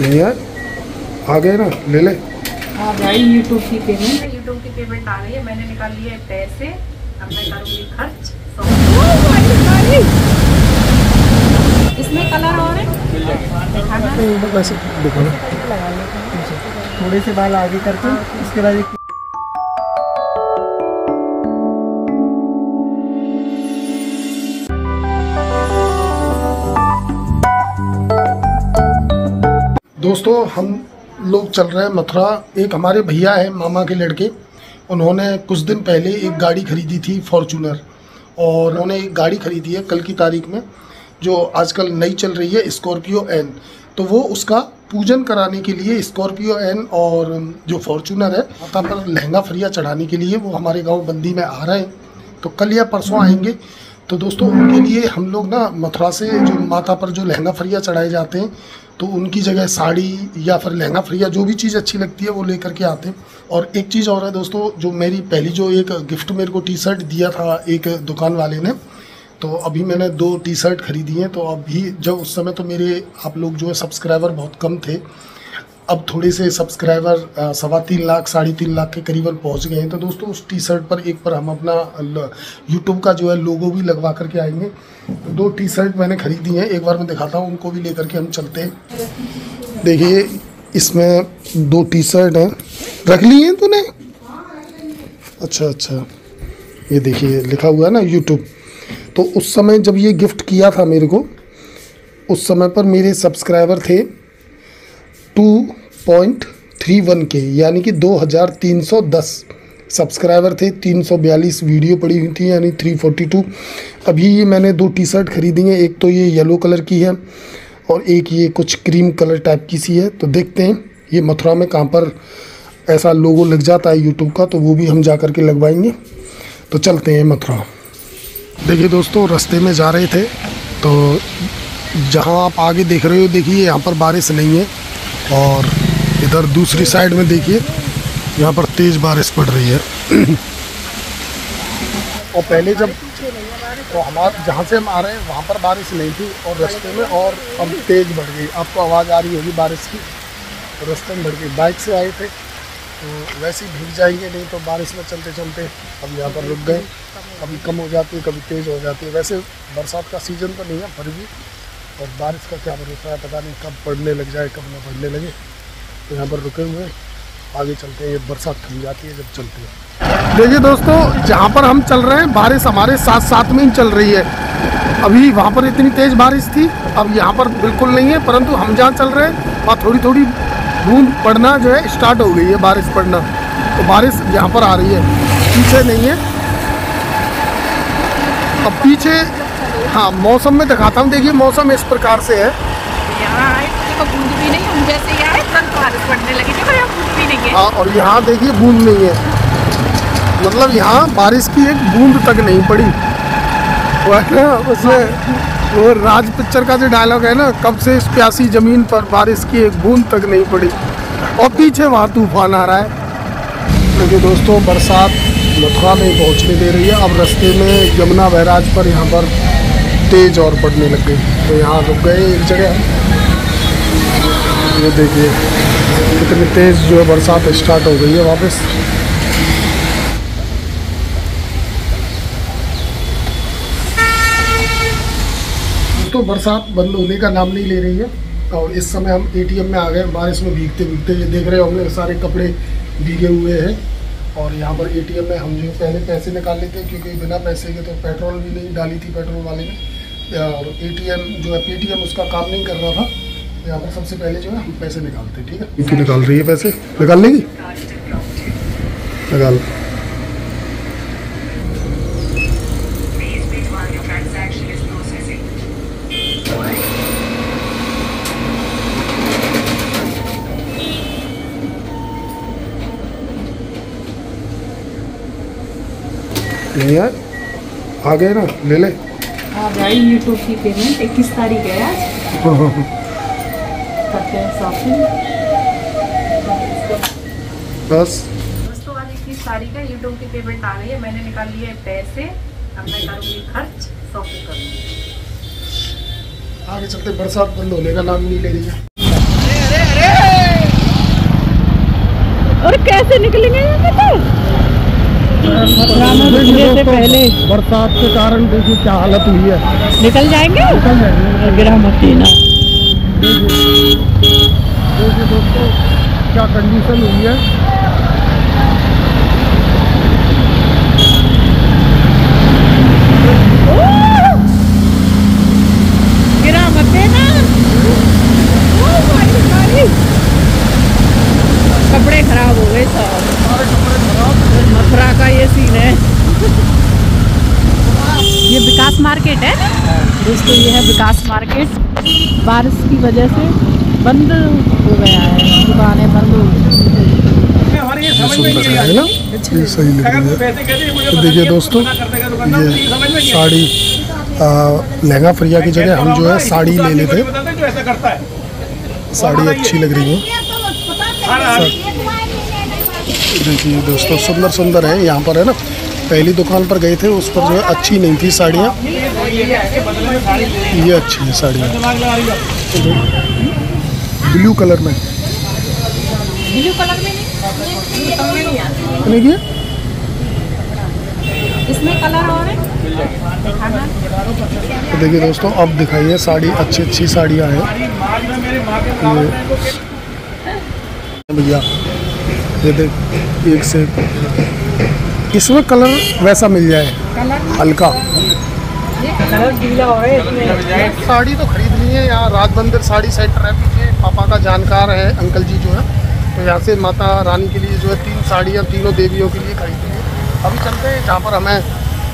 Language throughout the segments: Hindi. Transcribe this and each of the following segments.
नहीं यार। आ गए ना ले ले। हाँ भाई यूट्यूब की पेमेंट यूट्यूब की पेमेंट आ गई है मैंने निकाल लिए पैसे अब मैं करूँगी खर्च इसमें कलर और है? वैसे देखो थोड़े से बाल आगे करके उसके बाद दोस्तों, हम लोग चल रहे हैं मथुरा। एक हमारे भैया है, मामा के लड़के। उन्होंने कुछ दिन पहले एक गाड़ी खरीदी थी, फॉर्चूनर। और उन्होंने एक गाड़ी खरीदी है कल की तारीख में, जो आजकल नई चल रही है स्कॉर्पियो एन तो वो उसका पूजन कराने के लिए स्कॉर्पियो एन और जो फॉर्चूनर है, माता पर लहंगा फरिया चढ़ाने के लिए वो हमारे गाँव बंदी में आ रहे हैं। तो कल या परसों आएँगे। तो दोस्तों, उनके लिए हम लोग ना मथुरा से जो माता पर जो लहंगा फरिया चढ़ाए जाते हैं तो उनकी जगह साड़ी या फिर लहंगा फरिया, जो भी चीज़ अच्छी लगती है, वो लेकर के आते हैं। और एक चीज़ और है दोस्तों, जो मेरी पहली जो एक गिफ्ट मेरे को टी शर्ट दिया था एक दुकान वाले ने तो अभी मैंने दो टी शर्ट खरीदी हैं। तो अभी जब उस समय तो मेरे आप लोग जो है, सब्सक्राइबर बहुत कम थे। अब थोड़े से सब्सक्राइबर सवा तीन लाख, साढ़े तीन लाख के करीबन पहुँच गए हैं। तो दोस्तों, उस टी शर्ट पर एक पर हम अपना यूट्यूब का जो है लोगो भी लगवा करके आएँगे। दो टी शर्ट मैंने खरीदी हैं, एक बार मैं दिखाता हूँ, उनको भी लेकर के हम चलते हैं। देखिए, इसमें दो टी शर्ट हैं। रख ली हैं तूने? अच्छा अच्छा। ये देखिए, लिखा हुआ है ना यूट्यूब तो उस समय जब ये गिफ्ट किया था मेरे को, उस समय पर मेरे सब्सक्राइबर थे टू पॉइंट थ्री वन के यानी कि दो हज़ार तीन सौ दस सब्सक्राइबर थे तीन सौ बयालीस वीडियो पड़ी हुई थी, यानी थ्री फोर्टी टू अभी ये मैंने दो टी शर्ट खरीदी हैं, एक तो ये येलो कलर की है और एक ये कुछ क्रीम कलर टाइप की सी है। तो देखते हैं, ये मथुरा में कहाँ पर ऐसा लोगो लग जाता है यूट्यूब का तो वो भी हम जा कर के लगवाएँगे। तो चलते हैं मथुरा। देखिए दोस्तों, रास्ते में जा रहे थे तो जहाँ आप आगे देख रहे हो, देखिए यहाँ पर बारिश नहीं है। और इधर दूसरी साइड में देखिए, यहाँ पर तेज़ बारिश पड़ रही है। और पहले जब तो हमारे जहाँ से हम आ रहे हैं, वहाँ पर बारिश नहीं थी और रास्ते में और अब तेज़ बढ़ गई। आपको आवाज़ आ रही होगी बारिश की। तो रास्ते में बढ़ गई। बाइक से आए थे तो वैसे ही भीग जाएँगे, नहीं तो बारिश में चलते चलते अब यहाँ पर रुक गए। कभी कम हो जाती है, कभी तेज़ हो जाती है। वैसे बरसात का सीज़न तो नहीं है फिर भी और बारिश का क्या भरोसा है, पता नहीं कब पड़ने लग जाए, कब ना पड़ने लगे। तो यहाँ पर रुके हुए आगे चलते हैं। ये बरसात थम जाती है जब चलते हैं। देखिए दोस्तों, जहाँ पर हम चल रहे हैं, बारिश हमारे साथ साथ में ही चल रही है। अभी वहाँ पर इतनी तेज़ बारिश थी, अब यहाँ पर बिल्कुल नहीं है, परंतु हम जहाँ चल रहे हैं, वहाँ थोड़ी थोड़ी बूंद पड़ना जो है, स्टार्ट हो गई है बारिश पड़ना। तो बारिश यहाँ पर आ रही है। पीछे नहीं है। अब पीछे हाँ मौसम में दिखाता हूँ। देखिए मौसम इस प्रकार से है। यहाँ आए देखो बूंद भी नहीं हम जैसे ही आए तुरंत बारिश पड़ने लगी। देखो यहाँ बूंद भी नहीं है। हाँ और यहाँ देखिए बूंद नहीं है। मतलब यहाँ बारिश की एक बूंद तक नहीं पड़ी। उसमें वो राज पिक्चर का जो डायलॉग है ना कब से इस प्यासी ज़मीन पर बारिश की एक बूंद तक नहीं पड़ी। और पीछे वहाँ तूफ़ान आ रहा है। क्योंकि दोस्तों बरसात मथुरा में पहुँचने दे रही है। अब रास्ते में यमुना बैराज पर यहाँ पर तेज और पड़ने लग। गई तो यहाँ रुक गए एक जगह। ये देखिए कितनी तेज़ जो है बरसात स्टार्ट हो गई है वापस। तो बरसात बंद होने का नाम नहीं ले रही है। और इस समय हम एटीएम में आ गए, बारिश में भीगते भीगते ये देख रहे होंगे, सारे कपड़े भीगे हुए हैं। और यहाँ पर एटीएम में हम जो पहले पैसे निकाल लेते हैं, क्योंकि बिना पैसे के तो पेट्रोल भी नहीं, डाली थी पेट्रोल वाले ने। और एटीएम जो है पेटीएम उसका काम नहीं कर रहा था। यहाँ पर सबसे पहले जो है हम पैसे निकालते हैं ठीक है? क्यों निकाल रही है पैसे? निकाल लेगी? निकाल। नहीं यार, आ गए ना, ले ले। भाई जाए यूट्यूब की पेमेंट इक्कीस तारीख है आज। करते हैं शॉपिंग बस। दोस्तों आज इक्कीस तारीख है यूट्यूब की पेमेंट आ गई है। मैंने निकाल लिए पैसे। अब मैं करूँगी खर्च शॉपिंग करूँगी। आगे चलते बरसात बंद होने का नाम नहीं ले रही है। अरे अरे अरे और कैसे निकलेंगे यहाँ से तो से पहले बरसात के कारण देखिए क्या हालत हुई है। निकल जाएँगे? गिरा देखिए दोस्तों क्या कंडीशन हुई है गिरा मत देना ओ भाई भाई कपड़े खराब हो गए सब मथुरा का ये सीन है ये विकास मार्केट है। दोस्तों ये है विकास मार्केट। बारिश की वजह से बंद हो गया है। दुकानें बंद हो गई ना ये सही लग रही है तो देखिए दोस्तों ये साड़ी लहंगा फ्रिया की जगह हम जो है साड़ी ले लेते साड़ी अच्छी लग रही है। देखिए दोस्तों सुंदर सुंदर है यहाँ पर है ना। पहली दुकान पर गए थे उस पर जो है अच्छी नहीं थी साड़ियाँ। ये अच्छी है साड़ियाँ। ब्लू कलर में। ब्लू कलर में नहीं देखिए इसमें कलर और है? तो देखिए दोस्तों अब दिखाइए साड़ी अच्छी अच्छी साड़ियाँ हैं। ये भैया ये देख एक से। इसमें कलर वैसा मिल जाए? हल्का। साड़ी तो खरीदनी है यहाँ राज मंदिर साड़ी सेंटर है पीछे। पापा का जानकार है अंकल जी जो है। तो यहाँ से माता रानी के लिए जो है तीन साड़ियाँ तीनों देवियों के लिए खरीदी है। अभी चलते हैं जहाँ पर हमें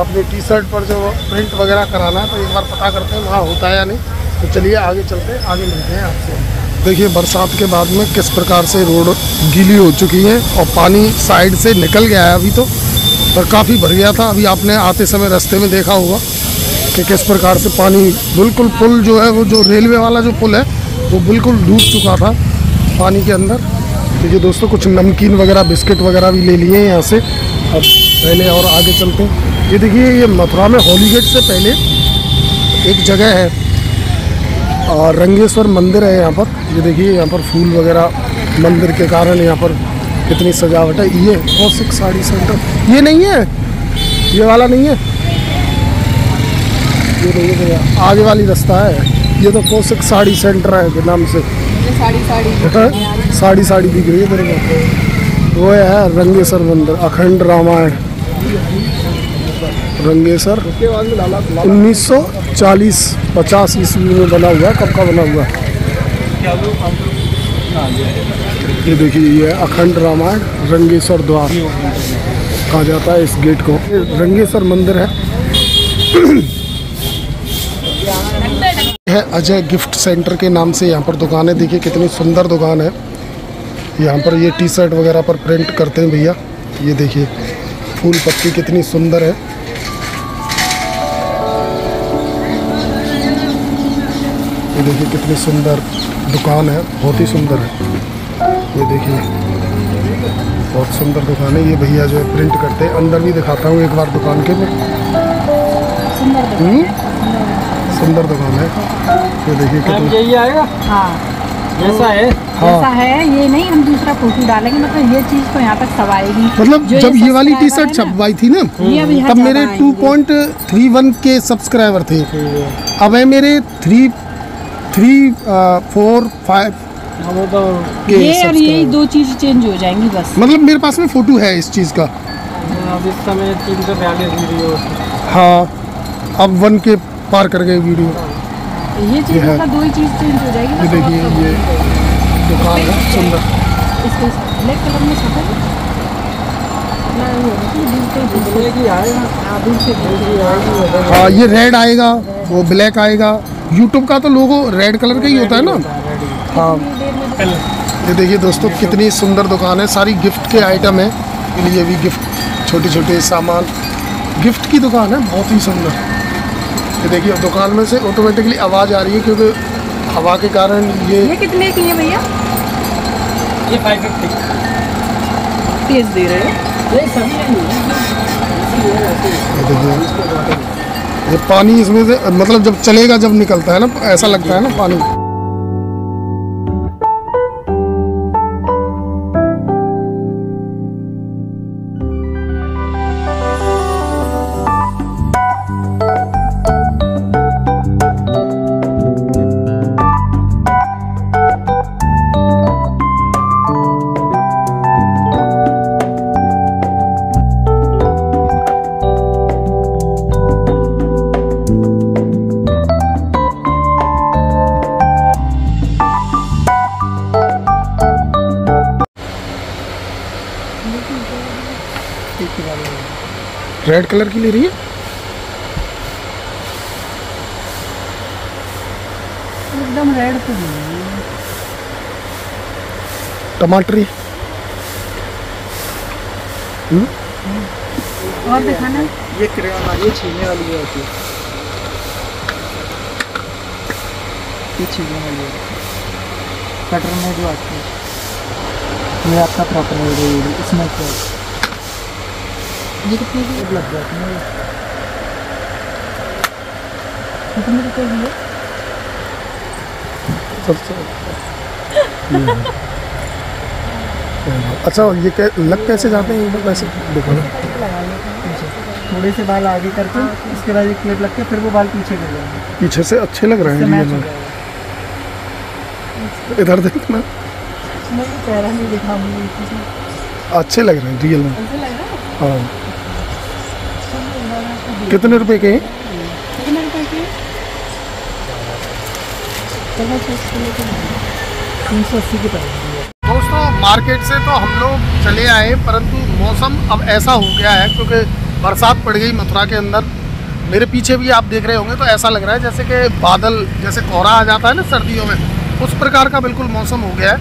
अपनी टी शर्ट पर जो प्रिंट वगैरह कराना है तो एक बार पता करते हैं वहाँ होता है या नहीं। तो चलिए आगे चलते हैं आगे मिलते हैं आपसे। देखिए बरसात के बाद में किस प्रकार से रोड गीली हो चुकी है और पानी साइड से निकल गया है अभी तो। पर काफ़ी भर गया था। अभी आपने आते समय रास्ते में देखा होगा कि किस प्रकार से पानी बिल्कुल पुल जो है, वो जो रेलवे वाला जो पुल है, वो बिल्कुल डूब चुका था पानी के अंदर। देखिए दोस्तों, कुछ नमकीन वगैरह, बिस्किट वगैरह भी ले लिए हैं यहाँ से। अब पहले और आगे चलते हैं। ये देखिए, ये मथुरा में होली गेट से पहले एक जगह है और रंगेश्वर मंदिर है यहाँ पर। ये देखिए, यहाँ पर फूल वगैरह मंदिर के कारण यहाँ पर कितनी सजावट है? ये कौशिक साड़ी सेंटर। ये नहीं है? ये वाला नहीं है? ये नहीं है भैया आगे वाली रास्ता है। ये तो कौशिक साड़ी सेंटर है के नाम से। साड़ी साड़ी। हाँ, साड़ी साड़ी दिख रही है तेरे को। वो है रंगेश्वर मंदिर अखंड रामायण। रंगेश्वर 1940 50 ईस्वी में बना हुआ है कब का बना हुआ है? ये देखिए, ये अखंड रामायण रंगेश्वर द्वार कहा जाता है इस गेट को। रंगेश्वर मंदिर है। है अजय गिफ्ट सेंटर के नाम से यहाँ पर दुकान है। देखिए, कितनी सुंदर दुकान है। यहाँ पर ये टी शर्ट वगैरह पर प्रिंट करते हैं भैया। ये देखिए, फूल पत्ती कितनी सुंदर है। ये देखिए कितनी सुंदर दुकान है बहुत ही सुंदर है। ये देखिए बहुत सुंदर दुकान है। ये भैया जो है प्रिंट करते हैं। अंदर भी दिखाता हूँ एक बार दुकान के में हम्म? सुंदर दुकान है। ये देखिए कितनी यही आएगा? हाँ। जैसा है। ऐसा हाँ है ये नहीं हम दूसरा फ़ोटो डालेंगे। मतलब ये चीज़ तो यहाँ तक सब आएगी मतलब जब ये वाली टी शर्ट छपवाई थी ना तब मेरे 2.31 के सब्सक्राइबर थे। अब है मेरे थ्री थ्री फोर फाइव तो ये और ये दो चीज़ चेंज हो जाएँगी बस। मतलब मेरे पास में फ़ोटो है इस चीज़ का। अब इस समय तीन सौ बयालीस वीडियो हाँ अब वन के पार कर गए वीडियो ये चीज़। मतलब दो ही चीज़ चेंज हो जाएगी ये बस देखिए ये दुकान है सुंदर। इसके ब्लैक कलर में छपा। है की हाँ हाँ ये रेड आएगा वो ब्लैक आएगा। यूट्यूब का तो लोगो रेड कलर का ही होता है ना? हाँ। ये देखिए दोस्तों कितनी सुंदर दुकान है। सारी गिफ्ट के आइटम है। के लिए भी गिफ्ट छोटे छोटे सामान। गिफ्ट की दुकान है बहुत ही सुंदर। ये देखिए दुकान में से ऑटोमेटिकली आवाज़ आ रही है क्योंकि हवा के कारण ये ये कितने की है भैया? ये फाइव फिफ्टी दे रहे हो। ये सभी नहीं है। देखिए। ये पानी इसमें से मतलब जब चलेगा, जब निकलता है ना, ऐसा लगता है ना पानी? रेड कलर की ले रही है? एकदम रेड तो नहीं है। टमाटरी। और दिखाना ये क्रेन वाली ये छीलने वाली भी होती है ये छीलने वाली है। कटर में जो आती है। ये आपका प्रॉपर है इसमें क्या है? ये कितने की ये लग जाती कितने रुपए की है सबसे अच्छा ये कै, लग कैसे जाते हैं? ये वैसे देखो ना। थोड़े से बाल आगे करके उसके बाद एक क्लिप लग के फिर वो बाल पीछे कर जाएँगे पीछे से अच्छे लग रहे हैं ये इधर देखना मैं तो कह रहा नहीं दिखाऊँगी। अच्छे लग रहे हैं रियल में। ऐसे लग रहा है? हाँ। कितने रुपए के कितने रुपए की? तीन सौ अस्सी के दोस्तों मार्केट से तो हम लोग चले आए परंतु मौसम अब ऐसा हो गया है क्योंकि बरसात पड़ गई मथुरा के अंदर। मेरे पीछे भी आप देख रहे होंगे तो ऐसा लग रहा है जैसे कि बादल जैसे कोहरा आ जाता है ना सर्दियों में उस प्रकार का बिल्कुल मौसम हो गया है।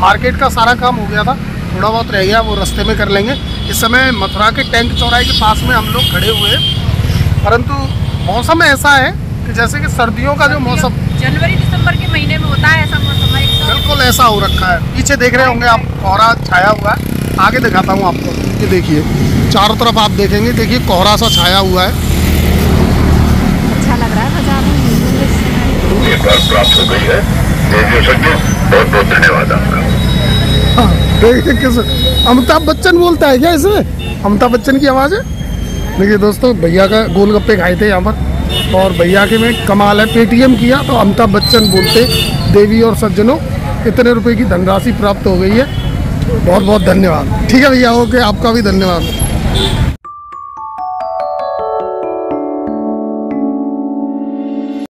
मार्केट का सारा काम हो गया था थोड़ा बहुत रह गया वो रास्ते में कर लेंगे। इस समय मथुरा के टैंक चौराहे के पास में हम लोग खड़े हुए हैं। परंतु मौसम ऐसा है कि जैसे कि सर्दियों का जो मौसम जनवरी दिसंबर के महीने में होता है ऐसा मौसम है बिल्कुल ऐसा हो रखा है। पीछे देख रहे होंगे आप कोहरा छाया हुआ है। आगे दिखाता हूँ आपको। ये देखिए चारों तरफ़ आप देखेंगे देखिए कोहरा सा छाया हुआ है। अच्छा लग रहा है बाज़ार में प्राप्त हो गई है। बहुत बहुत धन्यवाद आपका। हाँ, अमिताभ बच्चन बोलता है क्या इसमें अमिताभ बच्चन की आवाज़ है? देखिए दोस्तों, भैया का गोलगप्पे खाए थे यहाँ पर, और भैया के में कमाल है, पेटीएम किया तो अमिताभ बच्चन बोलते, देवी और सज्जनों, इतने रुपए की धनराशि प्राप्त हो गई है। बहुत बहुत धन्यवाद। ठीक है भैया, ओके, आपका भी धन्यवाद।